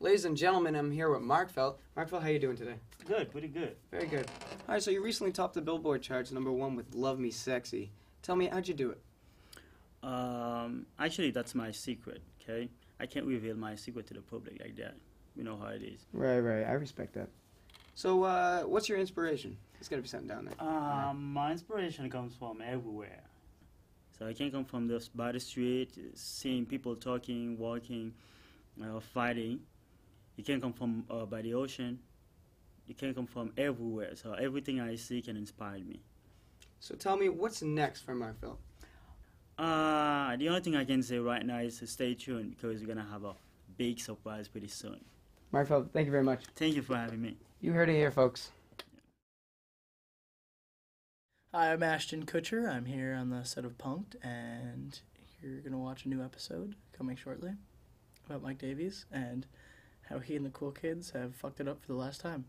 Ladies and gentlemen, I'm here with Mark Felt. Mark Felt, how you doing today? Good, pretty good. Very good. All right, so you recently topped the Billboard charts, number one with "Love Me Sexy." Tell me, how'd you do it? Um, actually, that's my secret. Okay, I can't reveal my secret to the public like that. You know how it is. Right, right. I respect that. So, uh, what's your inspiration? It's got to be something down there. Um, my inspiration comes from everywhere. So I can come from the by the street, seeing people talking, walking, uh, fighting. You can come from uh, by the ocean. You can come from everywhere. So everything I see can inspire me. So tell me, what's next for Mark Felt? Uh, the only thing I can say right now is to stay tuned because we're gonna have a big surprise pretty soon. Mark Felt, thank you very much. Thank you for having me. You heard it here, folks. Hi, I'm Ashton Kutcher. I'm here on the set of Punk'd, and you're going to watch a new episode coming shortly about Mike Davies and how he and the cool kids have fucked it up for the last time.